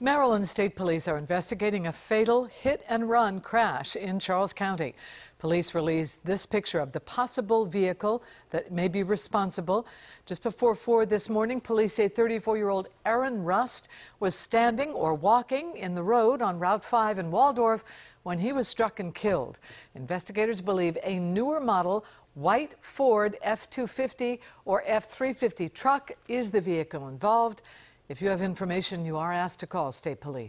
Maryland State Police are investigating a fatal hit and run crash in Charles County. Police released this picture of the possible vehicle that may be responsible. Just before 4 this morning, police say 34 year old Aaron Rust was standing or walking in the road on Route 5 in Waldorf when he was struck and killed. Investigators believe a newer model white Ford F 250 or F 350 truck is the vehicle involved. If you have information, you are asked to call state police.